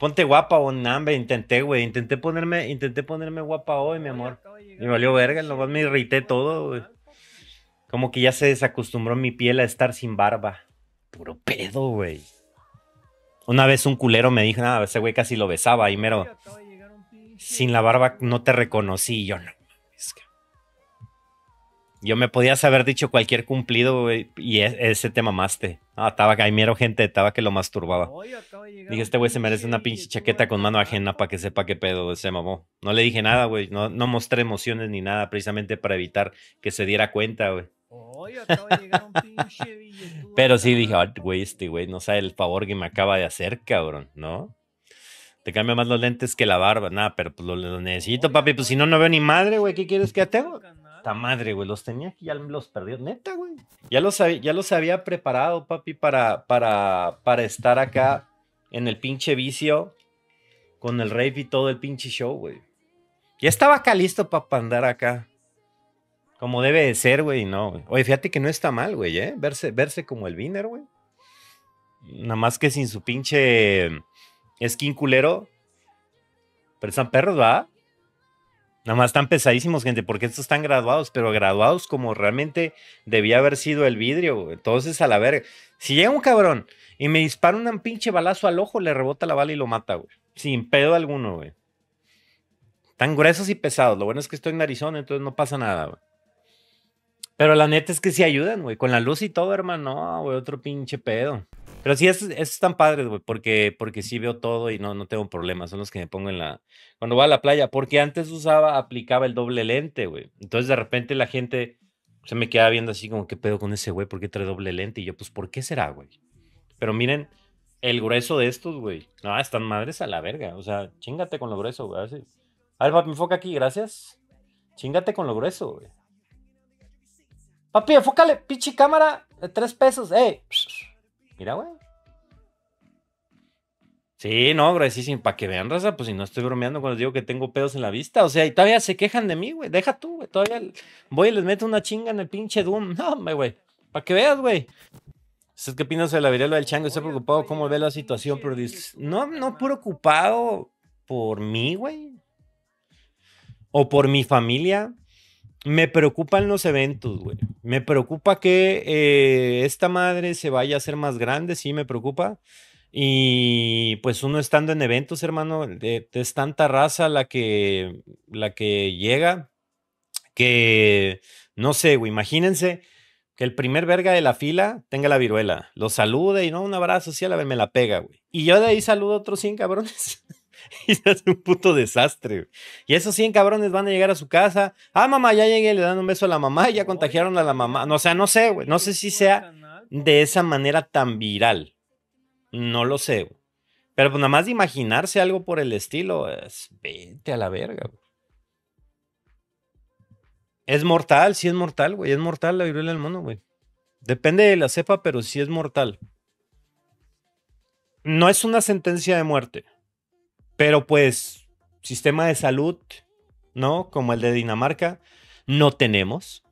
Ponte guapa o nambe, intenté, güey. Intenté ponerme, intenté ponerme guapa hoy, mi amor. Me valió verga, nomás me irrité todo, güey. Como que ya se desacostumbró mi piel a estar sin barba. Puro pedo, güey. Una vez un culero me dijo, nada, ese güey casi lo besaba y mero. Sin la barba no te reconocí, yo no. Yo me podías haber dicho cualquier cumplido, güey, y e, ese te mamaste. Ah, estaba ahí mero gente, estaba que lo masturbaba. Dije, este güey se merece una pinche chaqueta con mano ajena para que sepa qué pedo se mamó. No le dije nada, güey. No, no mostré emociones ni nada, precisamente para evitar que se diera cuenta, güey. Pero sí dije, güey, este güey no sabe el favor que me acaba de hacer, cabrón, ¿no? Te cambia más los lentes que la barba. Nada, pero pues lo, necesito, papi. Pues si no, no veo ni madre, güey. ¿Qué quieres que tengo? Esta madre, güey. Los tenía aquí, ya los perdió. Neta, güey. Ya los, ya los había preparado, papi, para, para, para estar acá en el pinche vicio con el rave y todo el pinche show, güey. Ya estaba acá listo para andar acá. Como debe de ser, güey, no. Oye, fíjate que no está mal, güey, ¿eh? Verse, verse como el Viner, güey. Nada más que sin su pinche skin culero. Pero están perros, ¿va? Nada más están pesadísimos, gente, porque estos están graduados, pero graduados como realmente debía haber sido el vidrio. Entonces, a la verga. Si llega un cabrón y me dispara un pinche balazo al ojo, le rebota la bala y lo mata, güey. Sin pedo alguno, güey. Tan gruesos y pesados. Lo bueno es que estoy en Arizona, entonces no pasa nada, güey. Pero la neta es que sí ayudan, güey. Con la luz y todo, hermano. No, güey, otro pinche pedo. Pero sí, es, es tan padre, güey, porque, porque sí veo todo y no, no tengo problemas. Son los que me pongo en la. Cuando voy a la playa. Porque antes usaba, aplicaba el doble lente, güey. Entonces de repente la gente se me queda viendo así como, ¿qué pedo con ese güey? ¿Por qué trae doble lente? Y yo, pues, ¿por qué será, güey? Pero miren el grueso de estos, güey. No, están madres a la verga. O sea, chingate con lo grueso, güey. A ver, papi, enfoca aquí, gracias. Chingate con lo grueso, güey. Papi, enfócale, pinche cámara de tres pesos. ¡Eh! Mira, güey. Sí, no, gruesísimo. Para que vean, raza, pues si no estoy bromeando cuando digo que tengo pedos en la vista. O sea, y todavía se quejan de mí, güey. Deja tú, güey. Todavía voy y les meto una chinga en el pinche Doom. No, güey. Para que veas, güey. ¿Qué opinas de la viruela del chango? Estoy preocupado cómo ve la situación, pero dices, no, no preocupado por mí, güey. O por mi familia. Me preocupan los eventos, güey. Me preocupa que eh, esta madre se vaya a hacer más grande, sí, me preocupa. Y pues uno estando en eventos, hermano, es tanta raza la que, la que llega que, no sé, güey, imagínense que el primer verga de la fila tenga la viruela, lo salude y no, un abrazo, sí, a la vez me la pega, güey. Y yo de ahí saludo a otros 100 cabrones. y se hace un puto desastre. Y esos 100 cabrones van a llegar a su casa. Ah, mamá, ya llegué, le dan un beso a la mamá y ya contagiaron a la mamá. No, o sea, no sé, güey. No sé si sea de esa manera tan viral. No lo sé, güey. Pero pues nada más de imaginarse algo por el estilo, es vete a la verga, güey. Es mortal, sí es mortal, güey. Es mortal la viruela del mono, güey. Depende de la cepa, pero sí es mortal. No es una sentencia de muerte. Pero pues, sistema de salud, ¿no? Como el de Dinamarca, no tenemos.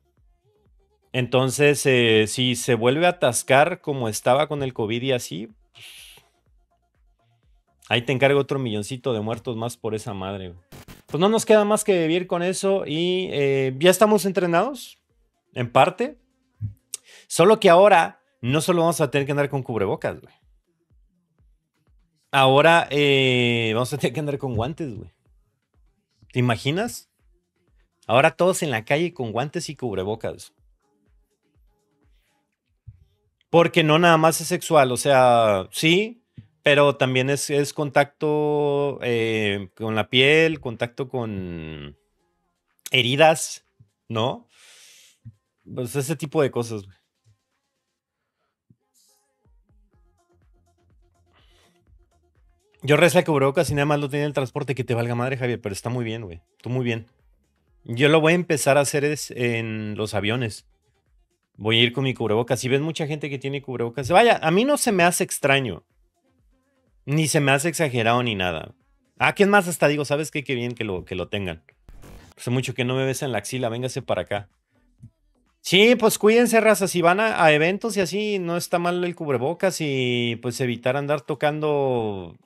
Entonces, eh, si se vuelve a atascar como estaba con el COVID y así, ahí te encargo otro milloncito de muertos más por esa madre. Pues no nos queda más que vivir con eso y eh, ya estamos entrenados, en parte. Solo que ahora no solo vamos a tener que andar con cubrebocas, güey. Ahora eh, vamos a tener que andar con guantes, güey. ¿Te imaginas? Ahora todos en la calle con guantes y cubrebocas. Porque no nada más es sexual, o sea, sí, pero también es, contacto eh, con la piel, contacto con heridas, ¿no? Pues ese tipo de cosas, güey. Yo reza cubrebocas y nada más lo en el transporte que te valga madre, Javier, pero está muy bien, güey. Tú muy bien. Yo lo voy a empezar a hacer es en los aviones. Voy a ir con mi cubrebocas. Si ves mucha gente que tiene cubrebocas, vaya, a mí no se me hace extraño. Ni se me hace exagerado ni nada. Ah, ¿quién más hasta digo? ¿Sabes qué? Qué bien que lo, que lo tengan. Hace mucho que no me ves en la axila, véngase para acá. Sí, pues cuídense, raza. Si van a, a, eventos y así, no está mal el cubrebocas y pues evitar andar tocando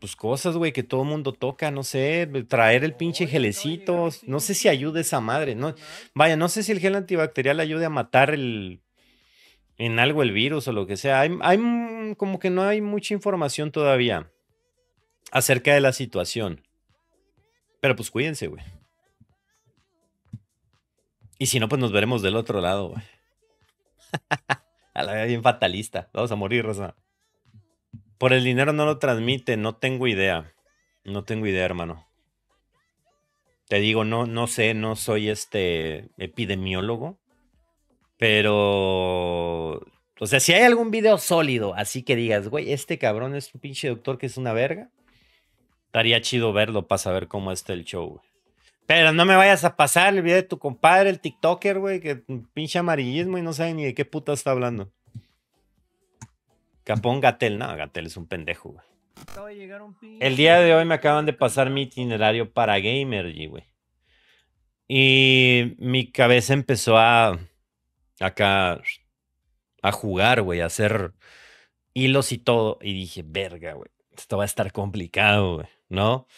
pues cosas, güey, que todo mundo toca, no sé, traer el pinche gelecito, no sé si ayude esa madre, no, vaya, no sé si el gel antibacterial ayude a matar el, en algo el virus o lo que sea. Hay, hay como que no hay mucha información todavía acerca de la situación. Pero pues cuídense, güey. Y si no, pues nos veremos del otro lado, güey. a la vez bien fatalista. Vamos a morir, Rosa. Por el dinero no lo transmite, no tengo idea. No tengo idea, hermano. Te digo, no, no sé, no soy este epidemiólogo. Pero. O sea, si hay algún video sólido, así que digas, güey, este cabrón es un pinche doctor que es una verga. Estaría chido verlo para saber cómo está el show, güey. Pero no me vayas a pasar el video de tu compadre, el TikToker, güey, que pinche amarillismo y no sabe ni de qué puta está hablando. Capón Gatel, no, Gatel es un pendejo, güey. El día de hoy me acaban de pasar mi itinerario para Gamergy, güey. Y mi cabeza empezó a acá a jugar, güey, a hacer hilos y todo. Y dije, verga, güey, esto va a estar complicado, güey, ¿no?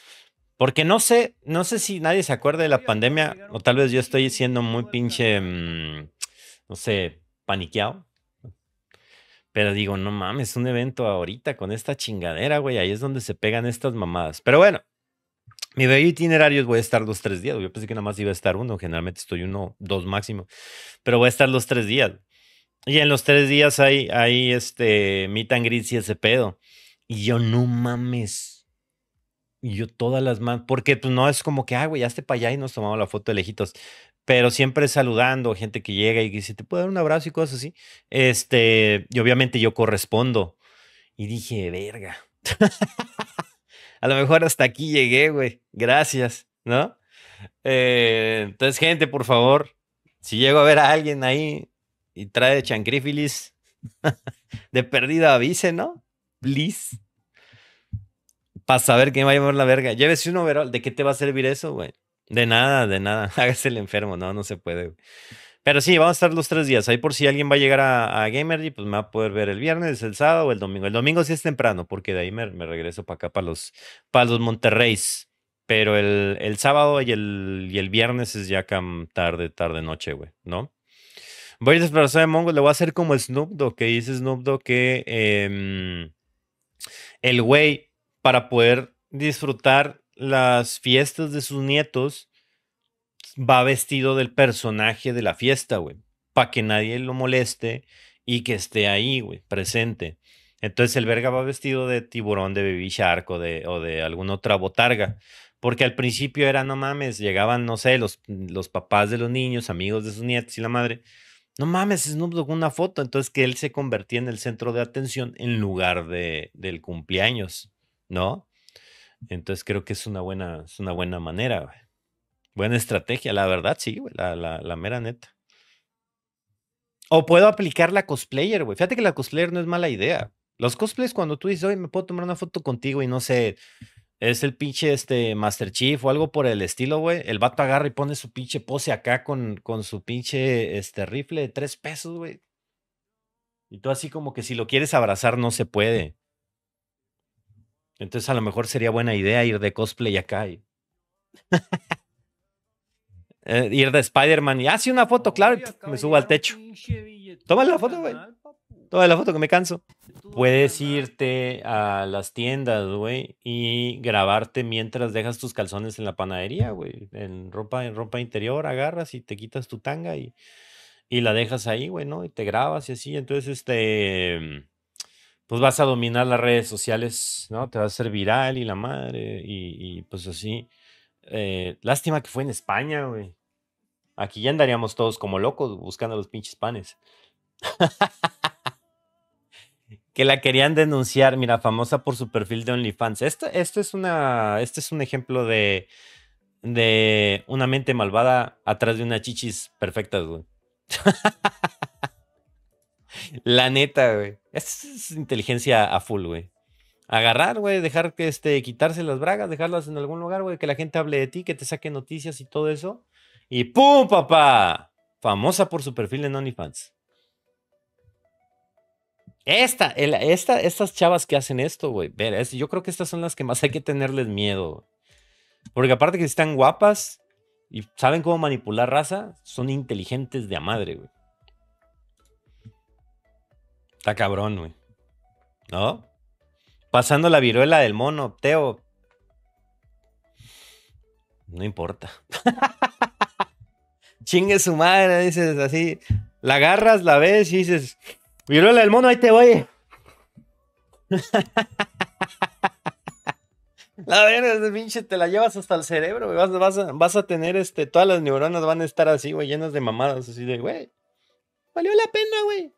Porque no sé, no sé si nadie se acuerda de la pandemia, o tal vez yo estoy siendo muy pinche, mm, no sé, paniqueado. Pero digo, no mames, un evento ahorita con esta chingadera, güey, ahí es donde se pegan estas mamadas. Pero bueno, mi bello itinerario voy a estar dos, tres días. Yo pensé que nada más iba a estar uno, generalmente estoy uno, dos máximo, pero voy a estar los tres días. Y en los tres días hay, hay este, meet and y ese pedo. Y yo, no mames y yo todas las manos, porque pues no es como que, ah, güey, esté para allá y nos tomamos la foto de lejitos, pero siempre saludando, gente que llega y dice, ¿te puedo dar un abrazo y cosas así? Este, y obviamente yo correspondo. Y dije, verga. a lo mejor hasta aquí llegué, güey. Gracias, ¿no? Eh, entonces, gente, por favor, si llego a ver a alguien ahí y trae chancrífilis, de perdida avise, ¿no? Please para saber quién va a llevar la verga. Llévese un overall. ¿De qué te va a servir eso, güey? De nada, de nada. Hágase el enfermo. No, no se puede. Pero sí, vamos a estar los tres días. Ahí por si alguien va a llegar a, a Gamergy, pues me va a poder ver el viernes, el sábado o el domingo. El domingo sí es temprano, porque de ahí me, regreso para acá, para los, para los Monterreys. Pero el, el sábado y el, y el viernes es ya tarde, tarde, noche, güey, ¿no? Voy a exploración de Mongo, le voy a hacer como Snoop Dogg, que dice Snoop Dogg que em, el güey para poder disfrutar las fiestas de sus nietos, va vestido del personaje de la fiesta, güey. Para que nadie lo moleste y que esté ahí, güey, presente. Entonces el verga va vestido de tiburón, de baby shark o de, o de alguna otra botarga. Porque al principio era, no mames, llegaban, no sé, los, los papás de los niños, amigos de sus nietos y la madre. No mames, Snoop Dogg una foto. Entonces que él se convertía en el centro de atención en lugar de, del cumpleaños. ¿no? Entonces creo que es una buena, es una buena manera, Buena estrategia, la verdad, sí, la, la, mera neta. O puedo aplicar la cosplayer, güey. Fíjate que la cosplayer no es mala idea. Los cosplays, cuando tú dices, oye, me puedo tomar una foto contigo y no sé, es el pinche este Master Chief o algo por el estilo, güey. El vato agarra y pone su pinche pose acá con, con su pinche este rifle de tres pesos, güey. Y tú así como que si lo quieres abrazar no se puede. Entonces a lo mejor sería buena idea ir de cosplay acá y... Eh, ir de Spider-Man y hace una foto, claro, me subo al techo. Toma la foto, güey. Toma la foto que me canso. Puedes irte a las tiendas, güey, y grabarte mientras dejas tus calzones en la panadería, güey. En ropa, en ropa interior, agarras y te quitas tu tanga y, y la dejas ahí, güey, ¿no? Y te grabas y así. Entonces, este pues vas a dominar las redes sociales, ¿no? Te vas a hacer viral y la madre, y, pues así. Eh, lástima que fue en España, güey. Aquí ya andaríamos todos como locos buscando los pinches panes. que la querían denunciar, mira, famosa por su perfil de OnlyFans. Esto, esto es una, este es un ejemplo de, de una mente malvada atrás de una chichis perfectas, güey. La neta, güey. Es inteligencia a full, güey. Agarrar, güey, dejar que este, quitarse las bragas, dejarlas en algún lugar, güey, que la gente hable de ti, que te saque noticias y todo eso. Y ¡pum, papá! Famosa por su perfil en OnlyFans. Esta, esta, estas chavas que hacen esto, güey. Ver, yo creo que estas son las que más hay que tenerles miedo. Porque aparte que están guapas y saben cómo manipular raza, son inteligentes de a madre, güey. Está cabrón, güey. ¿No? Pasando la viruela del mono, Teo. No importa. Chingue su madre, dices así. La agarras, la ves y dices, viruela del mono, ahí te voy. La verdad, pinche, te la llevas hasta el cerebro, Vas, vas, a, vas, a, tener, este, todas las neuronas van a estar así, güey, llenas de mamadas, así de, güey, valió la pena, güey.